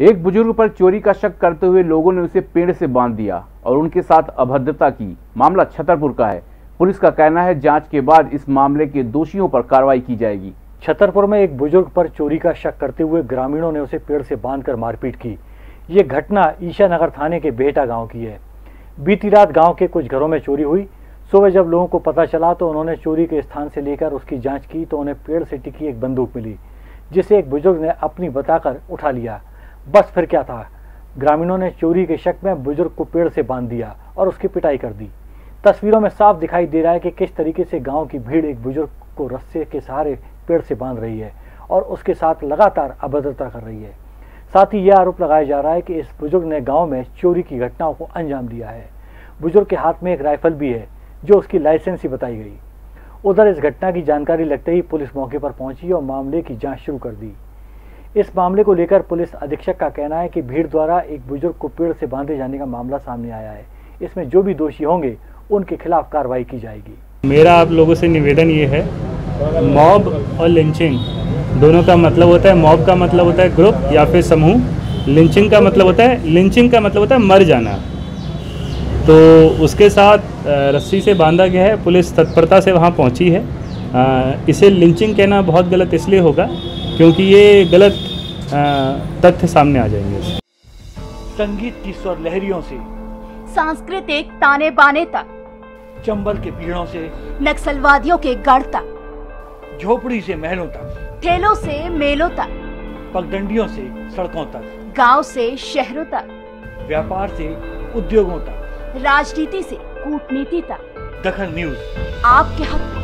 एक बुज़ुर्ग पर चोरी का शक करते हुए लोगों ने उसे पेड़ से बाँध दिया और उनके साथ अभद्रता की। मामला छतरपुर का है। पुलिस का कहना है, जाँच के बाद इस मामले के दोषियों पर कार्रवाई की जाएगी। छतरपुर में एक बुज़ुर्ग पर चोरी का शक करते हुए ग्रामीणों ने उसे पेड़ से बांधकर मारपीट की। ये घटना ईशानगर थाने के बेहटा गाँव की है। बीती रात गाँव के कुछ घरों में चोरी हुई। सुबह जब लोगों को पता चला तो उन्होंने चोरी के स्थान से लेकर उसकी जाँच की तो उन्हें पेड़ से टिकी एक बंदूक मिली, जिसे एक बुज़ुर्ग ने अपनी बताकर उठा लिया। बस फिर क्या था? ग्रामीणों ने चोरी के शक में बुज़ुर्ग को पेड़ से बाँध दिया और उसकी पिटाई कर दी। तस्वीरों में साफ़ दिखाई दे रहा है कि किस तरीके से गाँव की भीड़ एक बुज़ुर्ग को रस्से के सहारे पेड़ से बाँध रही है और उसके साथ लगातार अभद्रता कर रही है। साथ ही यह आरोप लगाया जा रहा है कि इस बुज़ुर्ग ने गाँव में चोरी की घटनाओं को अंजाम दिया है। बुज़ुर्ग के हाथ में एक राइफल भी है, जो उसकी लाइसेंस ही बताई गई। उधर इस घटना की जानकारी लगते ही पुलिस मौके पर पहुँची और मामले की जाँच शुरू कर दी। इस मामले को लेकर पुलिस अधीक्षक का कहना है कि भीड़ द्वारा एक बुज़ुर्ग को पेड़ से बांधे जाने का मामला सामने आया है। इसमें जो भी दोषी होंगे, उनके खिलाफ कार्रवाई की जाएगी। मेरा आप लोगों से निवेदन ये है, मॉब और लिंचिंग, दोनों का मतलब होता है मॉब का मतलब होता है ग्रुप या फिर समूह। लिंचिंग का मतलब होता है, लिंचिंग का मतलब होता है मर जाना। तो उसके साथ रस्सी से बांधा गया है, पुलिस तत्परता से वहाँ पहुँची है। इसे लिंचिंग कहना बहुत गलत इसलिए होगा क्योंकि ये गलत तथ्य सामने आ जाएँगे। संगीत की स्वर लहरियों से सांस्कृतिक ताने बाने तक चंबल के पीड़ों से नक्सलवादियों के गढ़ तक झोपड़ी से महलों तक ठेलों से मेलों तक पगडंडियों से सड़कों तक गाँव से शहरों तक व्यापार से उद्योगों तक। राजनीति से कूटनीति तक। दखन न्यूज़। आपके हक।